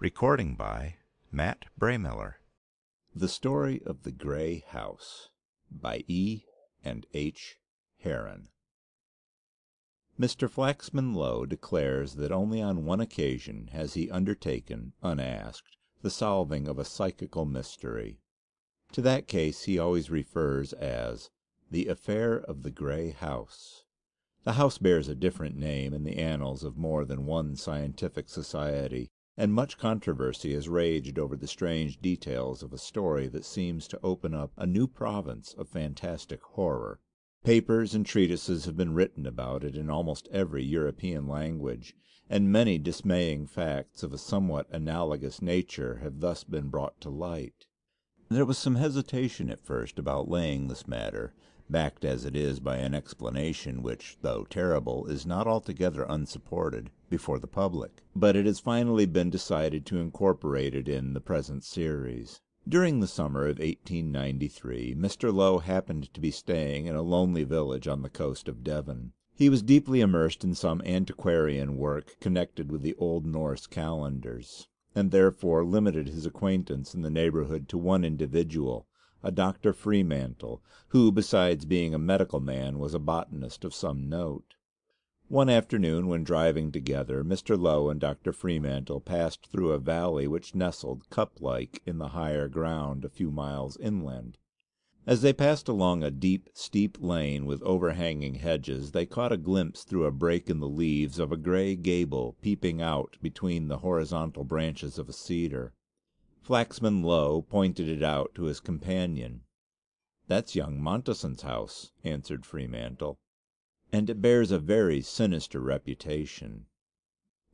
Recording by Matt Braymiller. The Story of the Grey House by E. and H. Heron Mr. Flaxman Low declares that only on one occasion has he undertaken, unasked, the solving of a psychical mystery. To that case he always refers as "the affair of the Grey House." The house bears a different name in the annals of more than one scientific society and much controversy has raged over the strange details of a story that seems to open up a new province of fantastic horror. Papers and treatises have been written about it in almost every European language, and many dismaying facts of a somewhat analogous nature have thus been brought to light. There was some hesitation at first about laying this matter backed as it is by an explanation which, though terrible, is not altogether unsupported, before the public. But it has finally been decided to incorporate it in the present series. During the summer of 1893 Mr. Low happened to be staying in a lonely village on the coast of Devon. He was deeply immersed in some antiquarian work connected with the Old Norse calendars, and therefore limited his acquaintance in the neighbourhood to one individual a Dr. Freemantle, who, besides being a medical man, was a botanist of some note. One afternoon when driving together, Mr. Low and Dr. Freemantle passed through a valley which nestled, cup like, in the higher ground a few miles inland. As they passed along a deep, steep lane with overhanging hedges, they caught a glimpse through a break in the leaves of a grey gable peeping out between the horizontal branches of a cedar. Flaxman Low pointed it out to his companion. "That's young Montesson's house," answered Freemantle, "and it bears a very sinister reputation.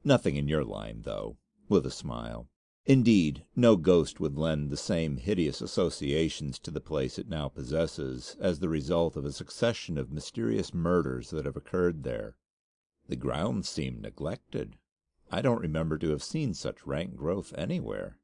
Nothing in your line, though," with a smile. "Indeed, no ghost would lend the same hideous associations to the place it now possesses, as the result of a succession of mysterious murders that have occurred there. The grounds seem neglected. I don't remember to have seen such rank growth anywhere.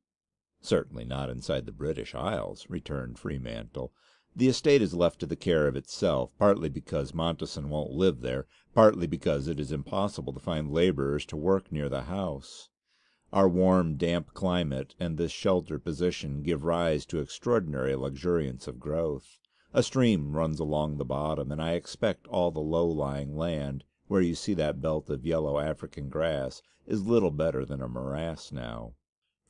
"Certainly not inside the British Isles," returned Freemantle. "The estate is left to the care of itself, partly because Montesson won't live there, partly because it is impossible to find labourers to work near the house. Our warm, damp climate and this sheltered position give rise to extraordinary luxuriance of growth. A stream runs along the bottom, and I expect all the low lying land, where you see that belt of yellow African grass, is little better than a morass now.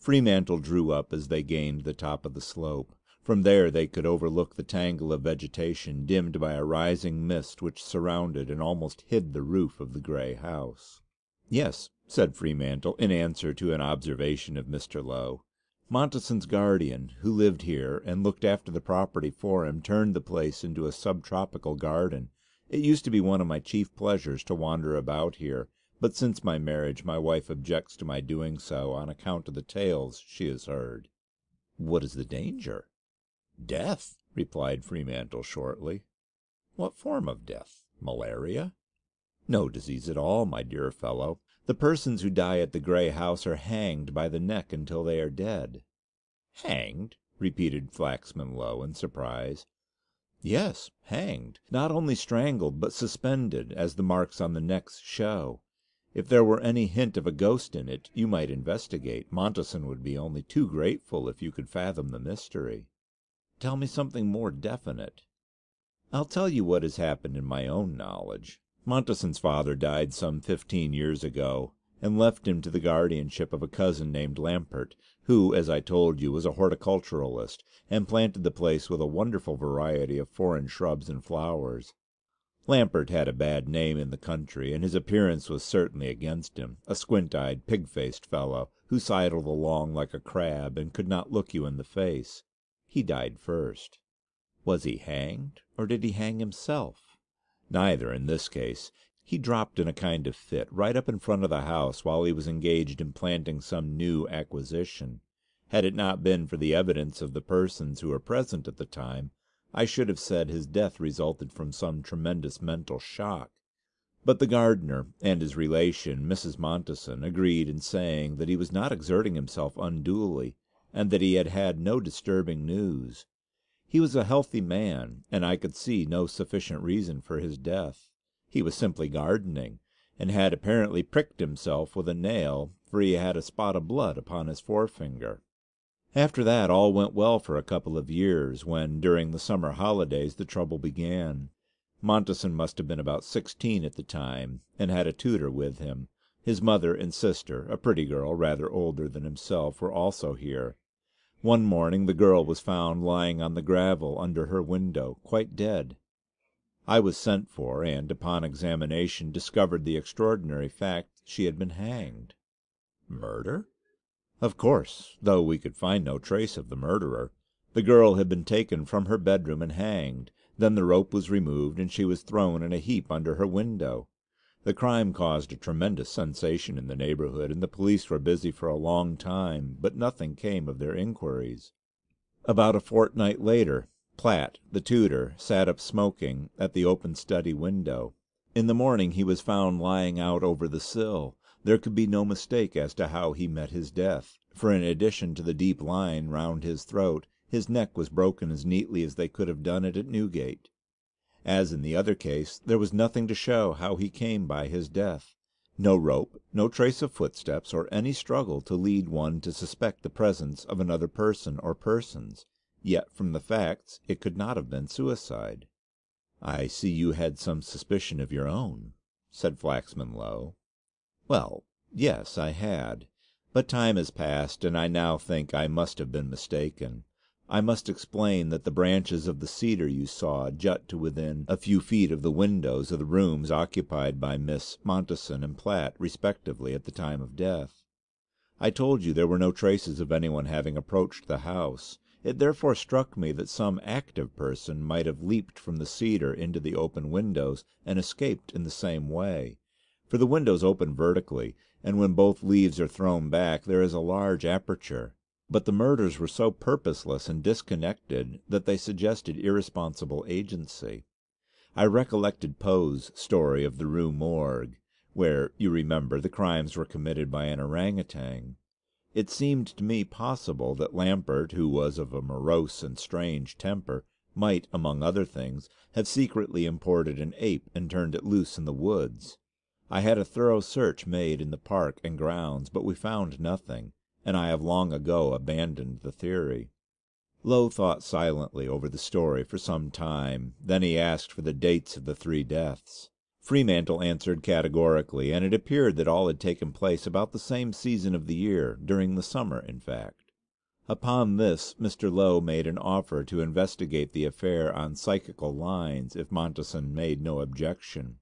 Freemantle drew up as they gained the top of the slope. From there they could overlook the tangle of vegetation dimmed by a rising mist which surrounded and almost hid the roof of the grey house. "Yes," said Freemantle, in answer to an observation of Mr. Low. "Montesson's guardian, who lived here and looked after the property for him, turned the place into a subtropical garden. It used to be one of my chief pleasures to wander about here. But since my marriage my wife objects to my doing so on account of the tales she has heard." "What is the danger?" "Death," replied Freemantle shortly. "What form of death? Malaria?" "No disease at all, my dear fellow. The persons who die at the Grey House are hanged by the neck until they are dead." "Hanged?" repeated Flaxman Low in surprise. "Yes, hanged. Not only strangled, but suspended, as the marks on the necks show. If there were any hint of a ghost in it, you might investigate. Montesson would be only too grateful if you could fathom the mystery." "Tell me something more definite." "I'll tell you what has happened in my own knowledge. Montesson's father died some fifteen years ago, and left him to the guardianship of a cousin named Lampert, who, as I told you, was a horticulturist, and planted the place with a wonderful variety of foreign shrubs and flowers. Lampert had a bad name in the country, and his appearance was certainly against him a squint eyed, pig faced fellow, who sidled along like a crab, and could not look you in the face. He died first. "Was he hanged, or did he hang himself?" "Neither, in this case. He dropped in a kind of fit, right up in front of the house, while he was engaged in planting some new acquisition. Had it not been for the evidence of the persons who were present at the time. I should have said his death resulted from some tremendous mental shock. But the gardener and his relation, Mrs. Montesson, agreed in saying that he was not exerting himself unduly, and that he had had no disturbing news. He was a healthy man, and I could see no sufficient reason for his death. He was simply gardening, and had apparently pricked himself with a nail, for he had a spot of blood upon his forefinger. After that all went well for a couple of years, when during the summer holidays the trouble began. Montesson must have been about sixteen at the time, and had a tutor with him. His mother and sister, a pretty girl rather older than himself, were also here. One morning the girl was found lying on the gravel under her window, quite dead. I was sent for, and, upon examination, discovered the extraordinary fact that she had been hanged." "Murder?" "Of course, though we could find no trace of the murderer. The girl had been taken from her bedroom and hanged. Then the rope was removed, and she was thrown in a heap under her window. The crime caused a tremendous sensation in the neighborhood, and the police were busy for a long time, but nothing came of their inquiries. About a fortnight later, Platt, the tutor, sat up smoking at the open study window. In the morning he was found lying out over the sill. There could be no mistake as to how he met his death, for in addition to the deep line round his throat, his neck was broken as neatly as they could have done it at Newgate. As in the other case, there was nothing to show how he came by his death. No rope, no trace of footsteps, or any struggle to lead one to suspect the presence of another person or persons. Yet from the facts it could not have been suicide. "I see you had some suspicion of your own," said Flaxman Low. Well, yes, I had. But time has passed, and I now think I must have been mistaken. I must explain that the branches of the cedar you saw jut to within a few feet of the windows of the rooms occupied by Miss Montesson and Platt respectively at the time of death. I told you there were no traces of anyone having approached the house. It therefore struck me that some active person might have leaped from the cedar into the open windows and escaped in the same way for the windows open vertically, and when both leaves are thrown back there is a large aperture. But the murders were so purposeless and disconnected that they suggested irresponsible agency. I recollected Poe's story of the Rue Morgue, where, you remember, the crimes were committed by an orang outang. It seemed to me possible that Lampert, who was of a morose and strange temper, might, among other things, have secretly imported an ape and turned it loose in the woods. I had a thorough search made in the park and grounds, but we found nothing, and I have long ago abandoned the theory." Low thought silently over the story for some time. Then he asked for the dates of the three deaths. Freemantle answered categorically, and it appeared that all had taken place about the same season of the year, during the summer in fact. Upon this Mr. Low made an offer to investigate the affair on psychical lines if Montesson made no objection.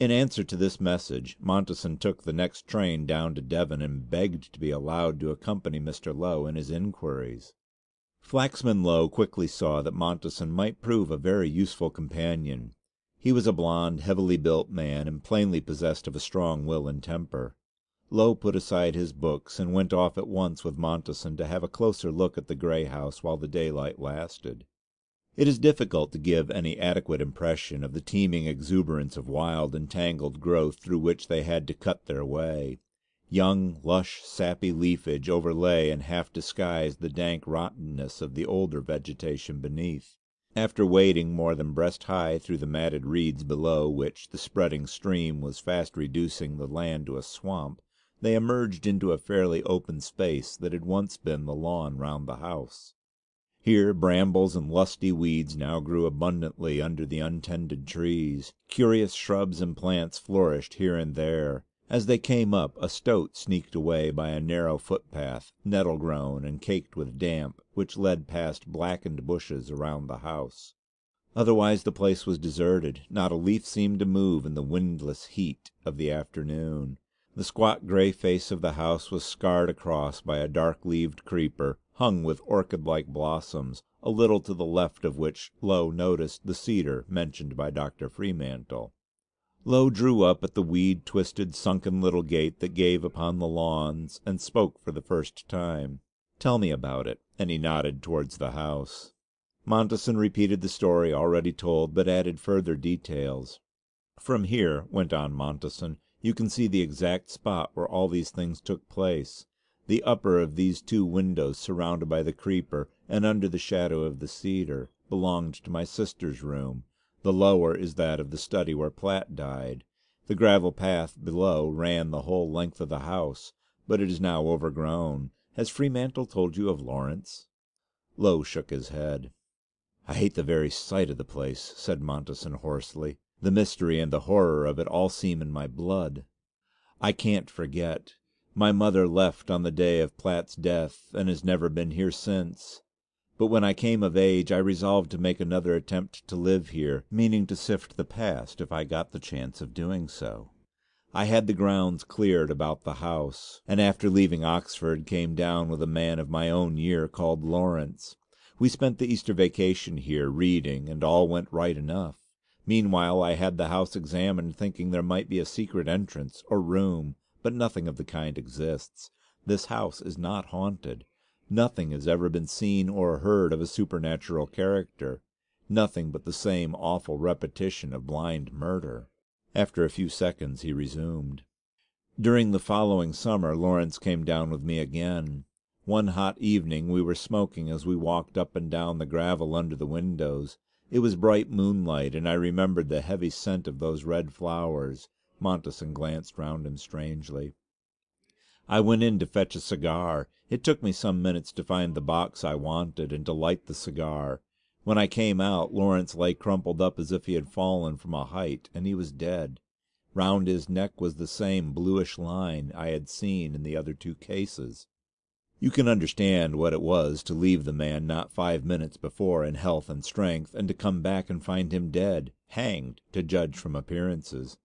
In answer to this message, Montesson took the next train down to Devon and begged to be allowed to accompany Mr. Low in his inquiries. Flaxman Low quickly saw that Montesson might prove a very useful companion. He was a blond, heavily built man, and plainly possessed of a strong will and temper. Low put aside his books, and went off at once with Montesson to have a closer look at the Gray House while the daylight lasted. It is difficult to give any adequate impression of the teeming exuberance of wild and tangled growth through which they had to cut their way. Young, lush, sappy leafage overlay and half disguised the dank rottenness of the older vegetation beneath. After wading more than breast high through the matted reeds below which the spreading stream was fast reducing the land to a swamp, they emerged into a fairly open space that had once been the lawn round the house. Here brambles and lusty weeds now grew abundantly under the untended trees. Curious shrubs and plants flourished here and there. As they came up, a stoat sneaked away by a narrow footpath, nettle grown and caked with damp, which led past blackened bushes around the house. Otherwise the place was deserted. Not a leaf seemed to move in the windless heat of the afternoon. The squat grey face of the house was scarred across by a dark leaved creeper, hung with orchid like blossoms, a little to the left of which Low noticed the cedar mentioned by Dr. Freemantle. Low drew up at the weed twisted sunken little gate that gave upon the lawns, and spoke for the first time. "Tell me about it," and he nodded towards the house. Montesson repeated the story already told, but added further details. "From here," went on Montesson, "you can see the exact spot where all these things took place. The upper of these two windows surrounded by the creeper, and under the shadow of the cedar, belonged to my sister's room; the lower is that of the study where Platt died. The gravel path below ran the whole length of the house. but it is now overgrown. Has Freemantle told you of Lawrence?" Low shook his head. "I hate the very sight of the place," said Montesson, hoarsely. "The mystery and the horror of it all seem in my blood. I can't forget. My mother left on the day of Platt's death, and has never been here since. But when I came of age I resolved to make another attempt to live here, meaning to sift the past if I got the chance of doing so. I had the grounds cleared about the house, and after leaving Oxford came down with a man of my own year called Lawrence. We spent the Easter vacation here, reading, and all went right enough. Meanwhile I had the house examined thinking there might be a secret entrance or room, but nothing of the kind exists. This house is not haunted. Nothing has ever been seen or heard of a supernatural character. Nothing but the same awful repetition of blind murder. After a few seconds he resumed: "During the following summer Lawrence came down with me again. One hot evening we were smoking as we walked up and down the gravel under the windows. It was bright moonlight, and I remembered the heavy scent of those red flowers." Montesson glanced round him strangely. "I went in to fetch a cigar. It took me some minutes to find the box I wanted, and to light the cigar. When I came out, Lawrence lay crumpled up as if he had fallen from a height, and he was dead. Round his neck was the same bluish line I had seen in the other two cases. You can understand what it was to leave the man not five minutes before in health and strength, and to come back and find him dead hanged, to judge from appearances.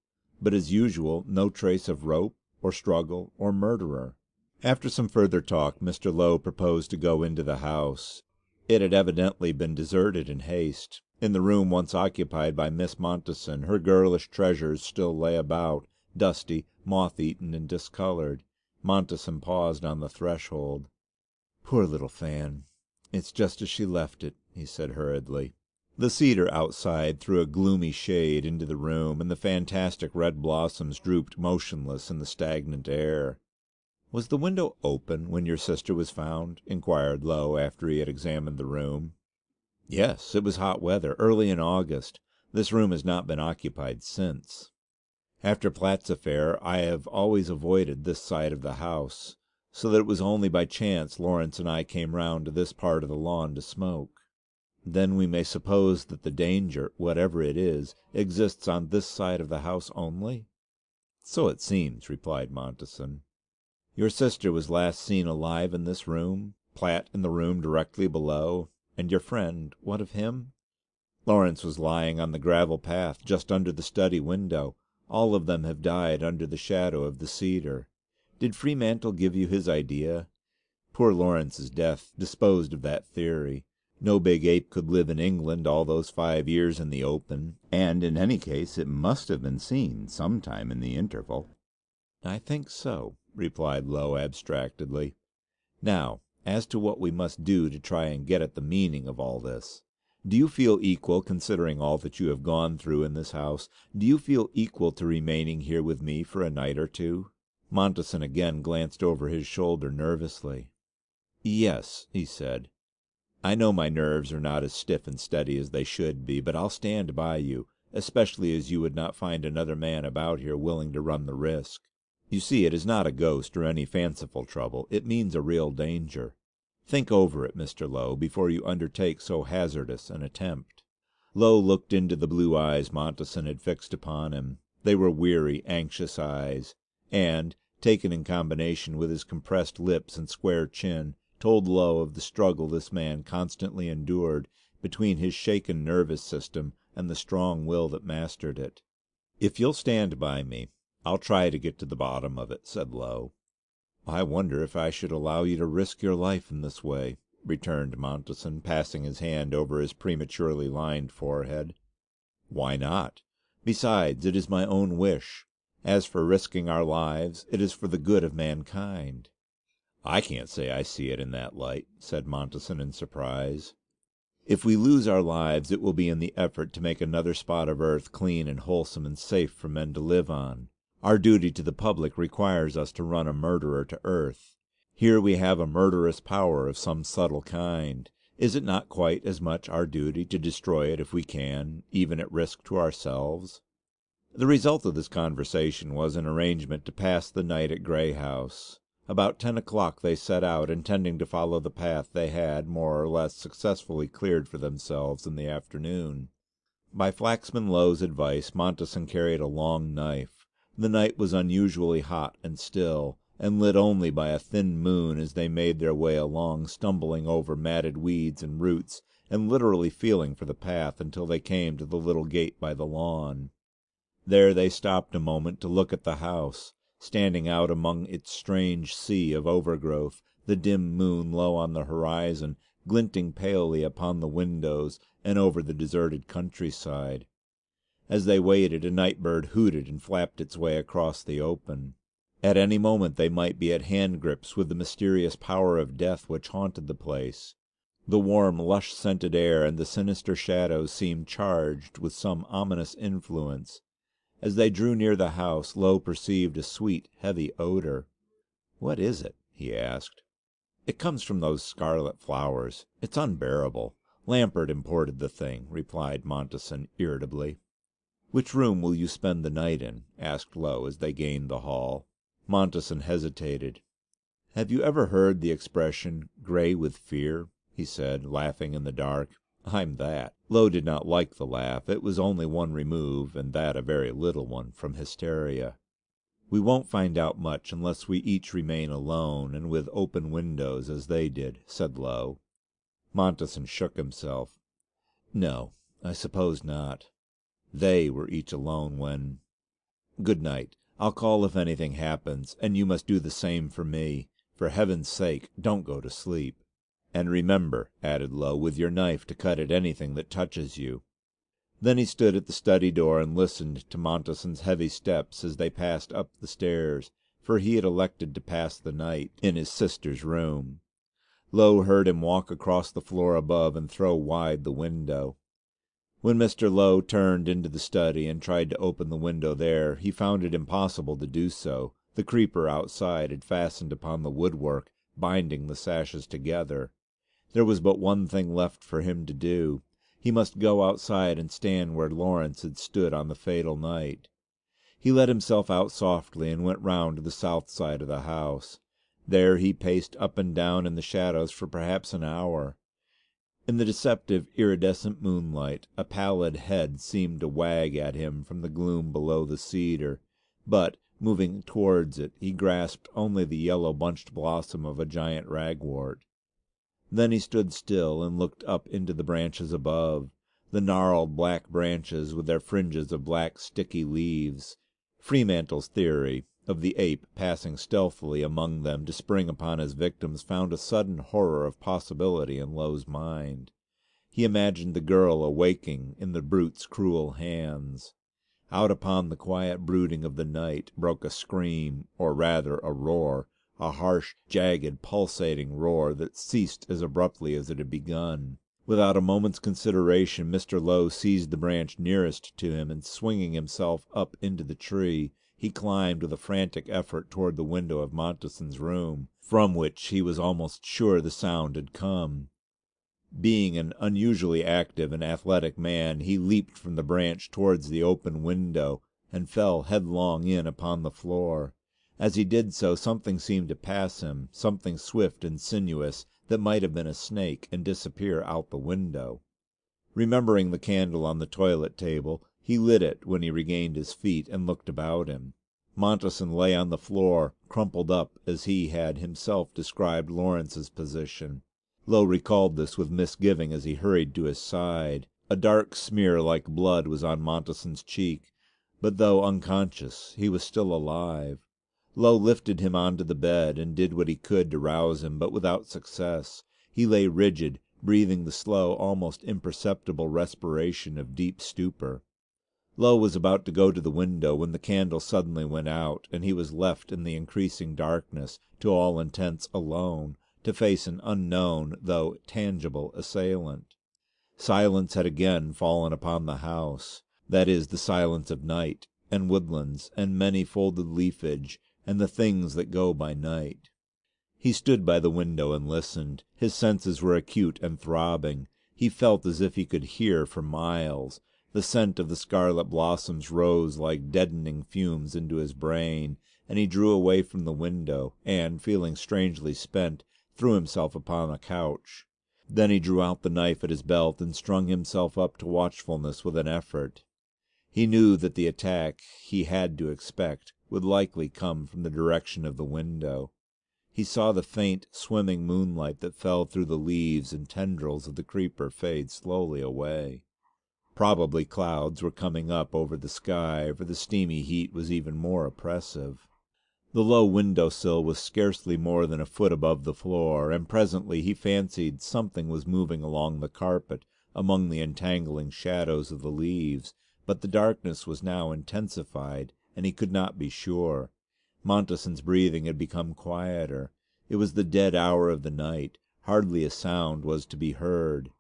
But as usual no trace of rope, or struggle, or murderer. After some further talk Mr. Low proposed to go into the house. It had evidently been deserted in haste. In the room once occupied by Miss Montesson her girlish treasures still lay about, dusty, moth eaten, and discoloured. Montesson paused on the threshold. "Poor little Fan! It's just as she left it," he said hurriedly. The cedar outside threw a gloomy shade into the room, and the fantastic red blossoms drooped motionless in the stagnant air. "Was the window open when your sister was found?" inquired Low, after he had examined the room. "Yes. It was hot weather, early in August. This room has not been occupied since. After Platt's affair I have always avoided this side of the house, so that it was only by chance Lawrence and I came round to this part of the lawn to smoke." "Then we may suppose that the danger, whatever it is, exists on this side of the house only?" "So it seems," replied Montesson. Your sister was last seen alive in this room, Platt in the room directly below, and your friend, what of him?" "Lawrence was lying on the gravel path just under the study window. All of them have died under the shadow of the cedar. Did Freemantle give you his idea? Poor Lawrence's death disposed of that theory. No big ape could live in England all those five years in the open, and in any case it must have been seen some time in the interval." "I think so replied Low, abstractedly. "Now, as to what we must do to try and get at the meaning of all this. Do you feel equal, considering all that you have gone through in this house, do you feel equal to remaining here with me for a night or two?" Montesson again glanced over his shoulder nervously. "Yes," he said. "I know my nerves are not as stiff and steady as they should be, but I'll stand by you, especially as you would not find another man about here willing to run the risk. You see it is not a ghost or any fanciful trouble. It means a real danger. Think over it, Mr. Low, before you undertake so hazardous an attempt." Low looked into the blue eyes Montesson had fixed upon him. They were weary, anxious eyes, and, taken in combination with his compressed lips and square chin, told Low of the struggle this man constantly endured between his shaken nervous system and the strong will that mastered it. "If you'll stand by me. "I'll try to get to the bottom of it," said Low. "I wonder if I should allow you to risk your life in this way," returned Montesson, passing his hand over his prematurely lined forehead. "Why not? Besides, it is my own wish. As for risking our lives, it is for the good of mankind." "I can't say I see it in that light," said Montesson in surprise. "If we lose our lives it will be in the effort to make another spot of earth clean and wholesome and safe for men to live on. Our duty to the public requires us to run a murderer to earth. Here we have a murderous power of some subtle kind. Is it not quite as much our duty to destroy it if we can, even at risk to ourselves?" The result of this conversation was an arrangement to pass the night at Gray House. About ten o'clock they set out, intending to follow the path they had more or less successfully cleared for themselves in the afternoon. By Flaxman Low's advice Montesson carried a long knife. The night was unusually hot and still, and lit only by a thin moon as they made their way along stumbling over matted weeds and roots and literally feeling for the path until they came to the little gate by the lawn. There they stopped a moment to look at the house, standing out among its strange sea of overgrowth, the dim moon low on the horizon, glinting palely upon the windows and over the deserted countryside. As they waited a night bird hooted and flapped its way across the open. At any moment they might be at hand grips with the mysterious power of death which haunted the place. The warm lush scented air and the sinister shadows seemed charged with some ominous influence. As they drew near the house Low perceived a sweet, heavy odour. "What is it?" he asked. "It comes from those scarlet flowers. It's unbearable. Lampert imported the thing," replied Montesson, irritably. "Which room will you spend the night in?" asked Low as they gained the hall. Montesson hesitated. "Have you ever heard the expression 'grey with fear'?" he said, laughing in the dark. "I'm that." Low did not like the laugh. It was only one remove, and that a very little one, from hysteria. "We won't find out much unless we each remain alone and with open windows as they did," said Low. Montesson shook himself. "No, I suppose not. They were each alone when Good night. I'll call if anything happens, and you must do the same for me. For Heaven's sake don't go to sleep. And remember," added Low, "with your knife to cut at anything that touches you." Then he stood at the study door and listened to Montesson's heavy steps as they passed up the stairs, for he had elected to pass the night in his sister's room. Low heard him walk across the floor above and throw wide the window. When Mr. Low turned into the study and tried to open the window there, he found it impossible to do so. The creeper outside had fastened upon the woodwork, binding the sashes together. There was but one thing left for him to do. He must go outside and stand where Lawrence had stood on the fatal night. He let himself out softly and went round to the south side of the house. There he paced up and down in the shadows for perhaps an hour. In the deceptive iridescent moonlight a pallid head seemed to wag at him from the gloom below the cedar, but, moving towards it, he grasped only the yellow bunched blossom of a giant ragwort. Then he stood still and looked up into the branches above, the gnarled black branches with their fringes of black sticky leaves. Freemantle's theory of the ape passing stealthily among them to spring upon his victims found a sudden horror of possibility in Low's mind. He imagined the girl awaking in the brute's cruel hands. Out upon the quiet brooding of the night broke a scream, or rather a roar, a harsh, jagged, pulsating roar that ceased as abruptly as it had begun. Without a moment's consideration Mr. Low seized the branch nearest to him and swinging himself up into the tree he climbed with a frantic effort toward the window of Montesson's room, from which he was almost sure the sound had come. Being an unusually active and athletic man, he leaped from the branch towards the open window, and fell headlong in upon the floor. As he did so something seemed to pass him, something swift and sinuous that might have been a snake, and disappear out the window. Remembering the candle on the toilet table, he lit it when he regained his feet and looked about him. Montesson lay on the floor, crumpled up as he had himself described Lawrence's position. Low recalled this with misgiving as he hurried to his side. A dark smear like blood was on Montesson's cheek, but though unconscious he was still alive. Low lifted him on to the bed and did what he could to rouse him, but without success. He lay rigid, breathing the slow, almost imperceptible respiration of deep stupor. Low was about to go to the window when the candle suddenly went out, and he was left in the increasing darkness, to all intents alone, to face an unknown though tangible assailant. Silence had again fallen upon the house, that is the silence of night, and woodlands, and many folded leafage, and the things that go by night. He stood by the window and listened. His senses were acute and throbbing. He felt as if he could hear for miles. The scent of the scarlet blossoms rose like deadening fumes into his brain, and he drew away from the window, and, feeling strangely spent, threw himself upon a couch. Then he drew out the knife at his belt and strung himself up to watchfulness with an effort. He knew that the attack he had to expect would likely come from the direction of the window. He saw the faint swimming moonlight that fell through the leaves and tendrils of the creeper fade slowly away. Probably clouds were coming up over the sky, for the steamy heat was even more oppressive. The low window sill was scarcely more than a foot above the floor, and presently he fancied something was moving along the carpet among the entangling shadows of the leaves, but the darkness was now intensified, and he could not be sure. Montesson's breathing had become quieter. It was the dead hour of the night; hardly a sound was to be heard.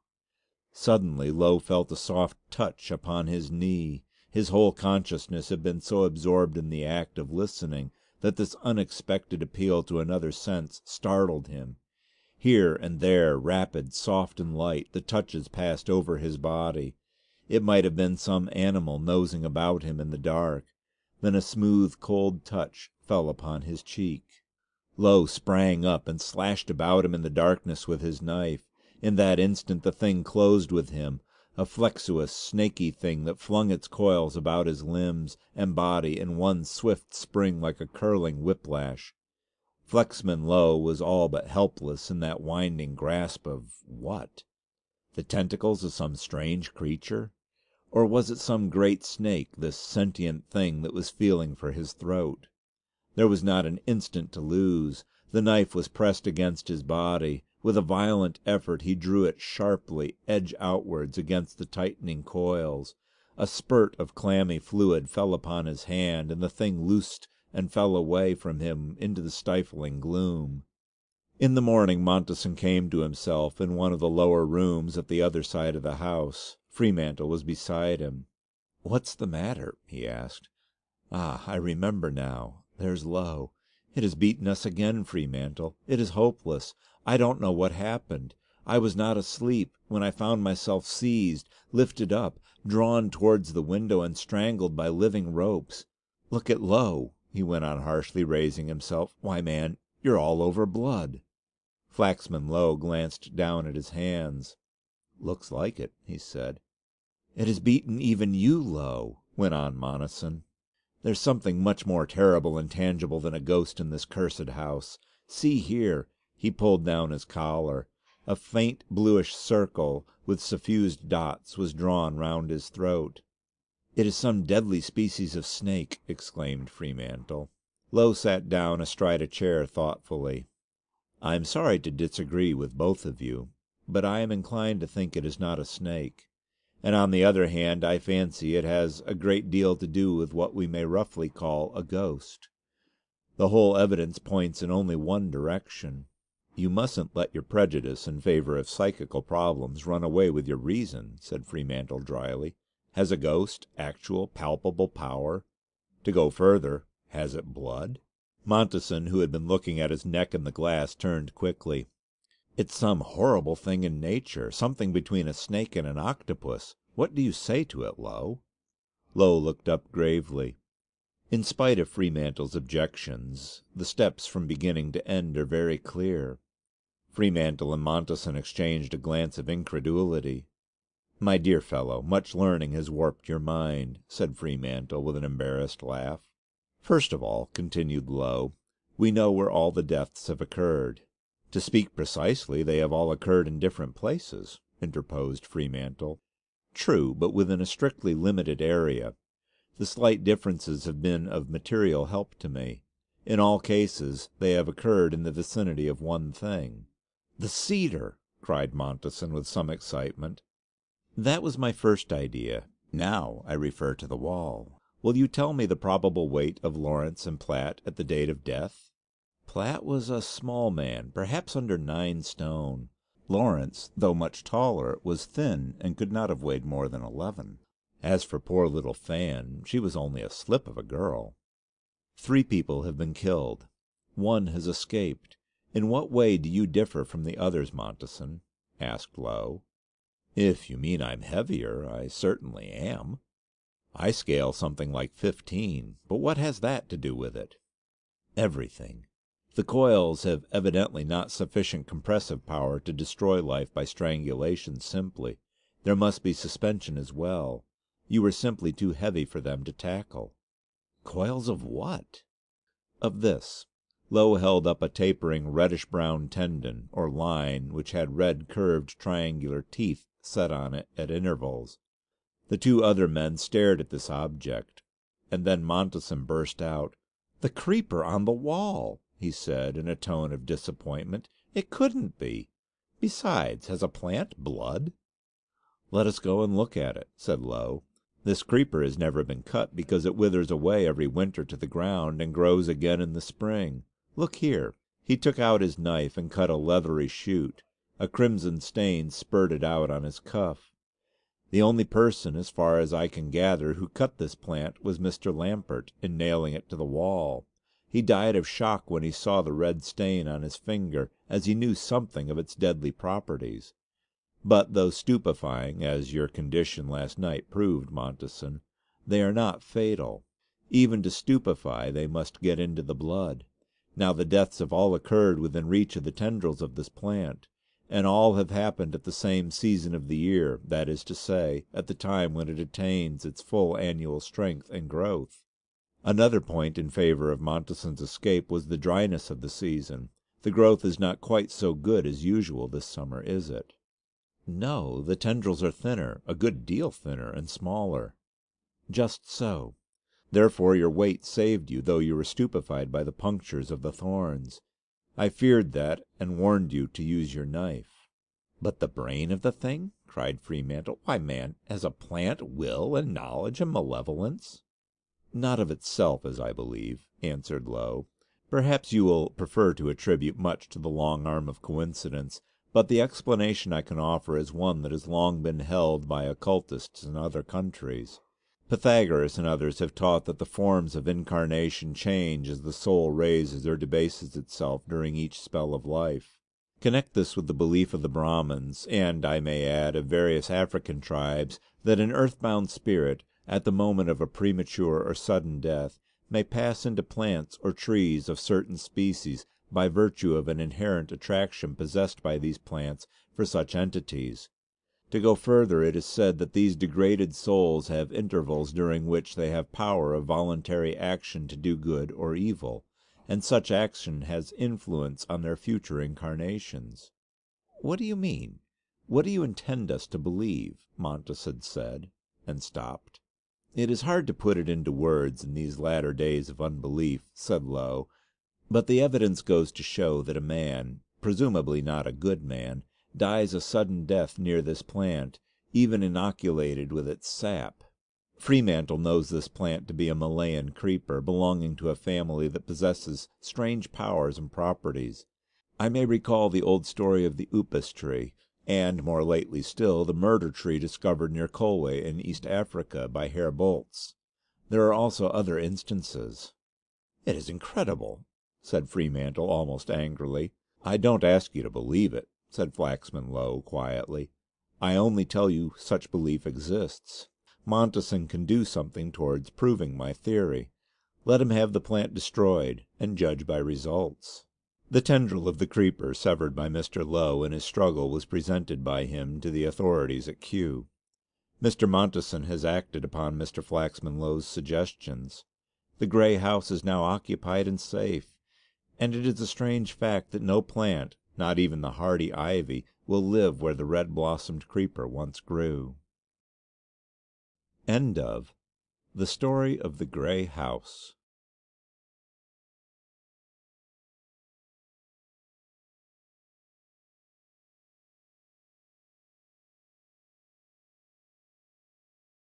Suddenly Low felt a soft touch upon his knee. His whole consciousness had been so absorbed in the act of listening that this unexpected appeal to another sense startled him. Here and there, rapid, soft and light, the touches passed over his body. It might have been some animal nosing about him in the dark. Then a smooth, cold touch fell upon his cheek. Low sprang up and slashed about him in the darkness with his knife. In that instant the thing closed with him, a flexuous, snaky thing that flung its coils about his limbs and body in one swift spring like a curling whip lash. Flaxman Low was all but helpless in that winding grasp of what? The tentacles of some strange creature? Or was it some great snake, this sentient thing that was feeling for his throat? There was not an instant to lose. The knife was pressed against his body. With a violent effort he drew it sharply, edge outwards, against the tightening coils. A spurt of clammy fluid fell upon his hand, and the thing loosed and fell away from him into the stifling gloom. In the morning Montesson came to himself in one of the lower rooms at the other side of the house. Freemantle was beside him. "What's the matter?" he asked. "Ah, I remember now. There's Low. It has beaten us again, Freemantle. It is hopeless. I don't know what happened. I was not asleep, when I found myself seized, lifted up, drawn towards the window, and strangled by living ropes. Look at Low," he went on harshly, raising himself. "Why, man, you're all over blood." Flaxman Low glanced down at his hands. "Looks like it," he said. "It has beaten even you, Low," went on Montesson. "There's something much more terrible and tangible than a ghost in this cursed house. See here!" He pulled down his collar. A faint bluish circle with suffused dots was drawn round his throat. "It is some deadly species of snake!" exclaimed Freemantle. Low sat down astride a chair thoughtfully. "I am sorry to disagree with both of you, but I am inclined to think it is not a snake. And on the other hand I fancy it has a great deal to do with what we may roughly call a ghost. The whole evidence points in only one direction. "You mustn't let your prejudice in favour of psychical problems run away with your reason," said Freemantle dryly. "Has a ghost actual, palpable power? To go further, has it blood?" Montesson, who had been looking at his neck in the glass, turned quickly. "It's some horrible thing in nature, something between a snake and an octopus. What do you say to it, Low?" Low looked up gravely. In spite of Freemantle's objections, the steps from beginning to end are very clear. Freemantle and Montesson exchanged a glance of incredulity. "My dear fellow, much learning has warped your mind," said Freemantle with an embarrassed laugh. "First of all," continued Low, "we know where all the deaths have occurred." "To speak precisely, they have all occurred in different places," interposed Freemantle. "True, but within a strictly limited area. The slight differences have been of material help to me. In all cases they have occurred in the vicinity of one thing. "The cedar!" cried Montesson with some excitement. "That was my first idea. Now I refer to the wall. Will you tell me the probable weight of Lawrence and Platt at the date of death?" "Platt was a small man, perhaps under nine stone. Lawrence, though much taller, was thin, and could not have weighed more than eleven. As for poor little Fan, she was only a slip of a girl." "Three people have been killed. One has escaped. In what way do you differ from the others, Montesson?" asked Low. "If you mean I'm heavier, I certainly am. I scale something like fifteen, but what has that to do with it?" everything. The coils have evidently not sufficient compressive power to destroy life by strangulation simply. There must be suspension as well. You were simply too heavy for them to tackle." "Coils of what?" "Of this." Low held up a tapering reddish brown tendon, or line, which had red curved triangular teeth set on it at intervals. The two other men stared at this object, and then Montesson burst out: "The creeper on the wall!" he said, in a tone of disappointment. "It couldn't be. Besides, has a plant blood?" "Let us go and look at it," said Low. "This creeper has never been cut because it withers away every winter to the ground and grows again in the spring. Look here." He took out his knife and cut a leathery shoot. A crimson stain spurted out on his cuff. The only person, as far as I can gather, who cut this plant was Mr. Lampert, in nailing it to the wall. He died of shock when he saw the red stain on his finger, as he knew something of its deadly properties. But though stupefying, as your condition last night proved, Montesson, they are not fatal. Even to stupefy they must get into the blood. Now the deaths have all occurred within reach of the tendrils of this plant and all have happened at the same season of the year, that is to say, at the time when it attains its full annual strength and growth. Another point in favor of Montesson's escape was the dryness of the season. The growth is not quite so good as usual this summer, is it? No, the tendrils are thinner, a good deal thinner and smaller. Just so. Therefore your weight saved you, though you were stupefied by the punctures of the thorns. I feared that, and warned you to use your knife." "But the brain of the thing?" cried Freemantle. "Why, man, has a plant will and knowledge and malevolence?" "Not of itself, as I believe," answered Low. "Perhaps you will prefer to attribute much to the long arm of coincidence, but the explanation I can offer is one that has long been held by occultists in other countries. Pythagoras and others have taught that the forms of incarnation change as the soul raises or debases itself during each spell of life. Connect this with the belief of the Brahmins, and, I may add, of various African tribes, that an earthbound spirit, at the moment of a premature or sudden death, may pass into plants or trees of certain species by virtue of an inherent attraction possessed by these plants for such entities. To go further, it is said that these degraded souls have intervals during which they have power of voluntary action to do good or evil, and such action has influence on their future incarnations." "What do you mean? What do you intend us to believe?" Montesson said, and stopped. "It is hard to put it into words in these latter days of unbelief," said Low, "but the evidence goes to show that a man, presumably not a good man dies a sudden death near this plant, even inoculated with its sap. Freemantle knows this plant to be a Malayan creeper, belonging to a family that possesses strange powers and properties. I may recall the old story of the upas tree, and, more lately still, the murder tree discovered near Colway in East Africa by Herr Boltz. There are also other instances." "It is incredible!" said Freemantle, almost angrily. "I don't ask you to believe it said Flaxman Low, quietly. "I only tell you such belief exists. Montesson can do something towards proving my theory. Let him have the plant destroyed, and judge by results." The tendril of the creeper severed by Mr. Low in his struggle was presented by him to the authorities at Kew. "Mr. Montesson has acted upon Mr. Flaxman Low's suggestions. The grey house is now occupied and safe, and it is a strange fact that no plant not even the hardy ivy will live where the red blossomed creeper once grew. End of The Story of the Grey House